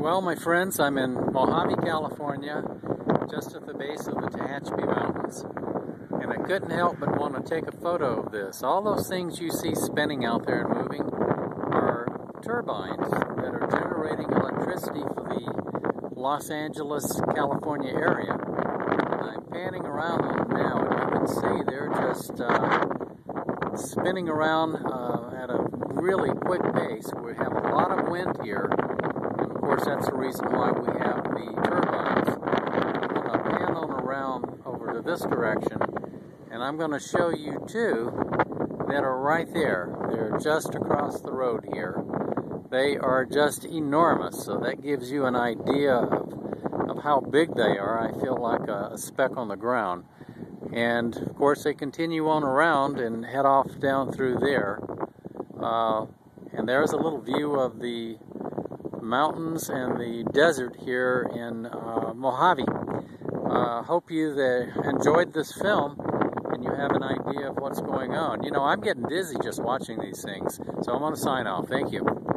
Well, my friends, I'm in Mojave, California, just at the base of the Tehachapi Mountains. And I couldn't help but want to take a photo of this. All those things you see spinning out there and moving are turbines that are generating electricity for the Los Angeles, California area. I'm panning around them now, and you can see they're just uh, spinning around uh, at a really quick pace. We have a lot of wind here course, that's the reason why we have the turbines. I'm pan on around over to this direction, and I'm going to show you two that are right there. They're just across the road here. They are just enormous, so that gives you an idea of, of how big they are. I feel like a, a speck on the ground. And of course, they continue on around and head off down through there. Uh, and there's a little view of the mountains and the desert here in uh, Mojave. Uh, hope you enjoyed this film and you have an idea of what's going on. You know, I'm getting dizzy just watching these things, so I'm going to sign off. Thank you.